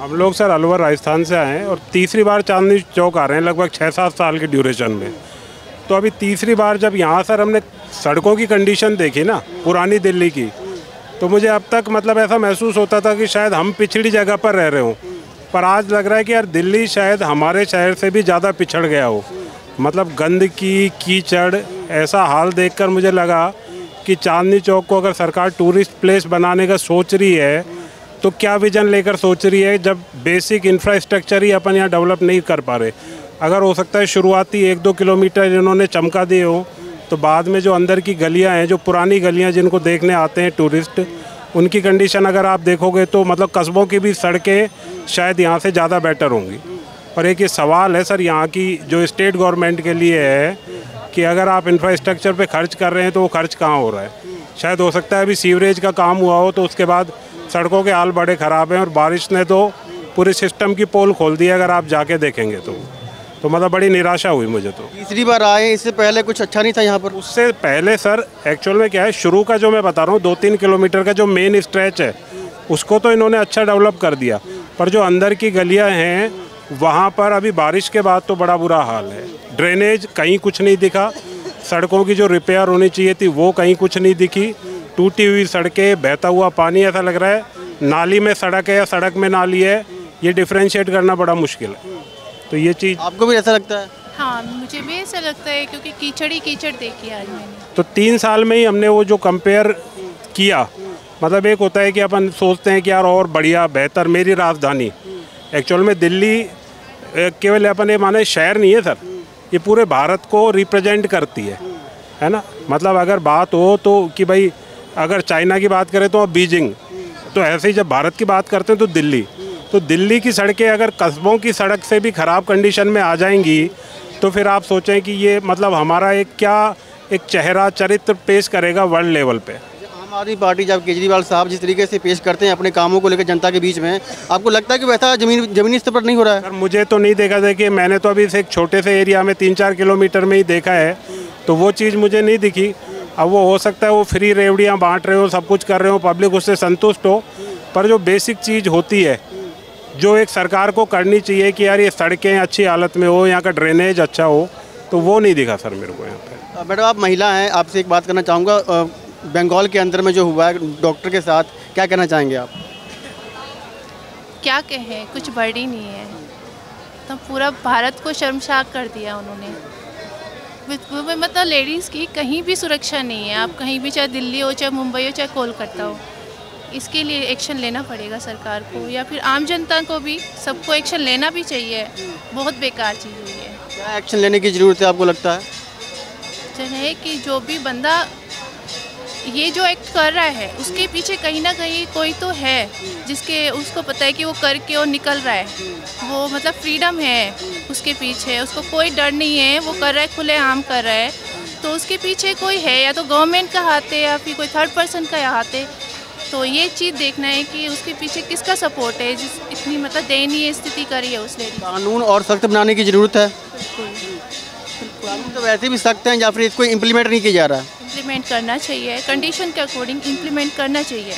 हम लोग सर अलवर राजस्थान से आए हैं और तीसरी बार चांदनी चौक आ रहे हैं, लगभग छः सात साल के ड्यूरेशन में। तो अभी तीसरी बार जब यहाँ सर हमने सड़कों की कंडीशन देखी ना, पुरानी दिल्ली की तो मुझे अब तक मतलब ऐसा महसूस होता था कि शायद हम पिछड़ी जगह पर रह रहे हों। पर आज लग रहा है कि यार दिल्ली शायद हमारे शहर से भी ज़्यादा पिछड़ गया हो। मतलब गंदगी, कीचड़, ऐसा हाल देखकर मुझे लगा कि चांदनी चौक को अगर सरकार टूरिस्ट प्लेस बनाने का सोच रही है तो क्या विजन लेकर सोच रही है जब बेसिक इंफ्रास्ट्रक्चर ही अपन यहाँ डेवलप नहीं कर पा रहे? अगर हो सकता है शुरुआती एक दो किलोमीटर इन्होंने चमका दिए हो तो बाद में जो अंदर की गलियाँ हैं, जो पुरानी गलियाँ जिनको देखने आते हैं टूरिस्ट उनकी कंडीशन अगर आप देखोगे तो मतलब कस्बों की भी सड़कें शायद यहाँ से ज़्यादा बेटर होंगी। और एक ये सवाल है सर, यहाँ की जो स्टेट गवर्नमेंट के लिए है कि अगर आप इंफ्रास्ट्रक्चर पे खर्च कर रहे हैं तो वो खर्च कहाँ हो रहा है? शायद हो सकता है अभी सीवरेज का काम हुआ हो तो उसके बाद सड़कों के हाल बड़े ख़राब हैं और बारिश ने तो पूरे सिस्टम की पोल खोल दी है अगर आप जाके देखेंगे तो। तो मतलब बड़ी निराशा हुई मुझे तो। तीसरी बार आए इससे पहले कुछ अच्छा नहीं था यहाँ पर? उससे पहले सर एक्चुअल में क्या है शुरू का जो मैं बता रहा हूँ दो तीन किलोमीटर का जो मेन स्ट्रेच है उसको तो इन्होंने अच्छा डेवलप कर दिया। पर जो अंदर की गलियाँ हैं वहाँ पर अभी बारिश के बाद तो बड़ा बुरा हाल है। ड्रेनेज कहीं कुछ नहीं दिखा। सड़कों की जो रिपेयर होनी चाहिए थी वो कहीं कुछ नहीं दिखी। टूटी हुई सड़कें बहता हुआ पानी ऐसा लग रहा है। नाली में सड़क है या सड़क में नाली है ये डिफ्रेंशिएट करना बड़ा मुश्किल है। तो ये चीज़ आपको भी ऐसा लगता है? हाँ मुझे भी ऐसा लगता है क्योंकि कीचड़ ही कीचड़ देखी आज मैंने। तो तीन साल में ही हमने वो जो कंपेयर किया मतलब एक होता है कि अपन सोचते हैं कि यार और बढ़िया बेहतर मेरी राजधानी। एक्चुअल में दिल्ली केवल अपन ये माने शहर नहीं है सर। ये पूरे भारत को रिप्रेजेंट करती है। है ना? मतलब अगर बात हो तो कि भाई अगर चाइना की बात करें तो अब बीजिंग तो ऐसे ही जब भारत की बात करते हैं तो दिल्ली। तो दिल्ली की सड़कें अगर कस्बों की सड़क से भी ख़राब कंडीशन में आ जाएँगी तो फिर आप सोचें कि ये मतलब हमारा एक क्या एक चेहरा चरित्र पेश करेगा वर्ल्ड लेवल पे। आम आदमी पार्टी जब केजरीवाल साहब जिस तरीके से पेश करते हैं अपने कामों को लेकर जनता के बीच में आपको लगता है कि वैसा ज़मीन जमीनी स्तर पर नहीं हो रहा है? सर मुझे तो नहीं देखा देखिए मैंने तो अभी एक छोटे से एरिया में तीन चार किलोमीटर में ही देखा है तो वो चीज़ मुझे नहीं दिखी। अब वो हो सकता है वो फ्री रेवड़ियाँ बांट रहे हो सब कुछ कर रहे हो पब्लिक उससे संतुष्ट हो पर जो बेसिक चीज़ होती है जो एक सरकार को करनी चाहिए कि यार ये सड़कें अच्छी हालत में हो यहाँ का ड्रेनेज अच्छा हो तो वो नहीं दिखा सर मेरे को यहाँ पे। मैडम आप महिला हैं आपसे एक बात करना चाहूँगा बंगाल के अंदर में जो हुआ है डॉक्टर के साथ क्या कहना चाहेंगे आप? क्या कहें कुछ बड़ी नहीं है। तो पूरा भारत को शर्मशाक कर दिया उन्होंने। मतलब लेडीज़ की कहीं भी सुरक्षा नहीं है। आप कहीं भी चाहे दिल्ली हो चाहे मुंबई हो चाहे कोलकाता हो इसके लिए एक्शन लेना पड़ेगा सरकार को या फिर आम जनता को भी सबको एक्शन लेना भी चाहिए। बहुत बेकार चीज़ हुई है। क्या एक्शन लेने की ज़रूरत है आपको लगता है? है कि जो भी बंदा ये जो एक्ट कर रहा है उसके पीछे कहीं ना कहीं कोई तो है जिसके उसको पता है कि वो करके और निकल रहा है। वो मतलब फ्रीडम है उसके पीछे उसको कोई डर नहीं है वो कर रहा है खुले आम कर रहा है। तो उसके पीछे कोई है या तो गवर्नमेंट का हाथ है या फिर कोई थर्ड पर्सन का हाथ है तो ये चीज़ देखना है कि उसके पीछे किसका सपोर्ट है जिस इतनी मतलब दयनीय स्थिति करी है उसने कानून और सख्त बनाने की ज़रूरत है। कानून तो वैसे भी सख्त हैं या फिर इसको इम्प्लीमेंट नहीं किया जा रहा। इम्प्लीमेंट करना चाहिए कंडीशन के अकॉर्डिंग इम्प्लीमेंट करना चाहिए।